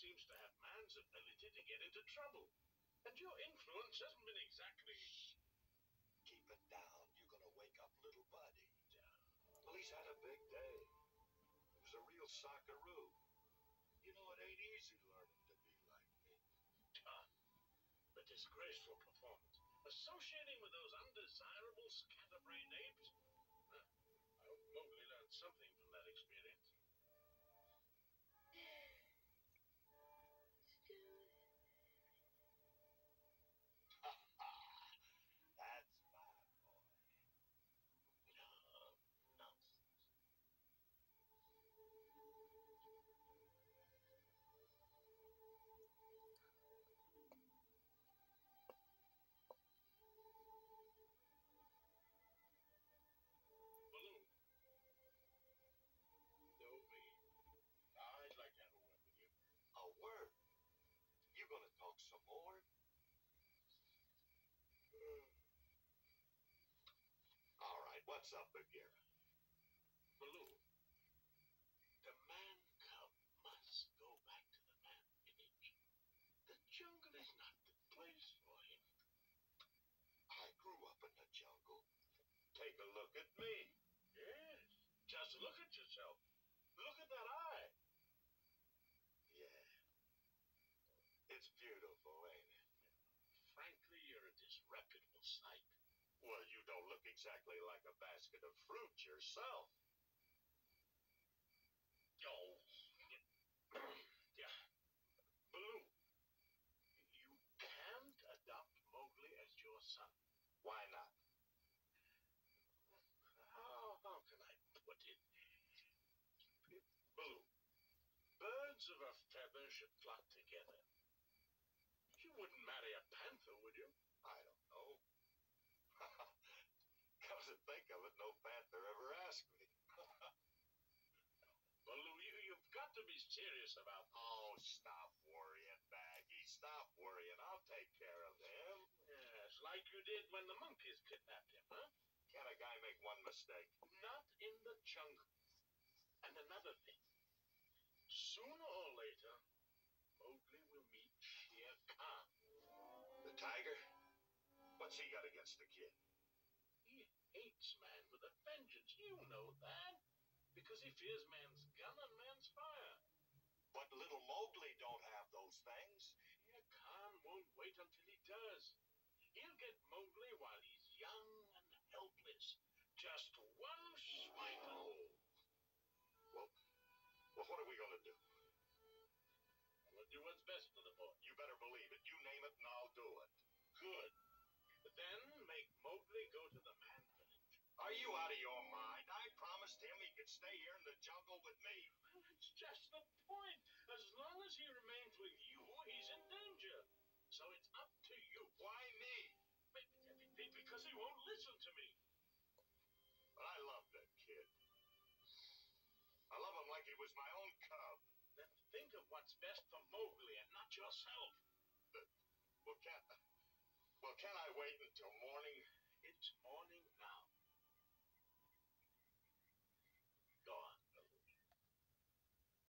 seems to have man's ability to get into trouble. And your influence hasn't been exactly. Keep it down. You're gonna wake up little buddy. Well, he's had a big day. He was a real socceroo. You know, it ain't easy learning to be like me. tough, but disgraceful performance. Associating with those undesirable scatterbrained apes. Huh. I hope Mowgli learned something from what's up, Bagheera? Baloo. The man cub must go back to the man village. The jungle is not the place for him. I grew up in the jungle. Take a look at me. Yes. Just look at yourself. Look at that eye. Yeah. It's beautiful, ain't it? Frankly, you're a disreputable sight. Well, you don't look exactly like a basket of fruit yourself. Oh. yeah. Baloo. You can't adopt Mowgli as your son. Why not? How, how can I put it? Baloo, birds of a feather should flock together. You wouldn't marry a panther, would you? I don't know. Come to think of it, no panther ever asked me. Baloo, you, you've got to be serious about Oh, stop worrying, Baggy. Stop worrying. I'll take care of him. Yes, like you did when the monkeys kidnapped him, huh? Can a guy make one mistake? Not in the jungle. And another thing. Sooner or later, Mowgli will meet Shere Khan. The tiger? What's he got against the kid? Hates man with a vengeance. You know that. Because he fears man's gun and man's fire. But little Mowgli don't have those things. Shere Khan won't wait until he does. He'll get Mowgli while he's young and helpless. Just one swipe and Well, well, what are we gonna do? We'll do what's best for the boy. You better believe it. You name it and I'll do it. You out of your mind? I promised him he could stay here in the jungle with me. That's just the point. As long as he remains with you, he's in danger. So it's up to you. Why me? Be- be- Because he won't listen to me. But I love that kid. I love him like he was my own cub. Then think of what's best for Mowgli and not yourself. Well, can well, can I wait until morning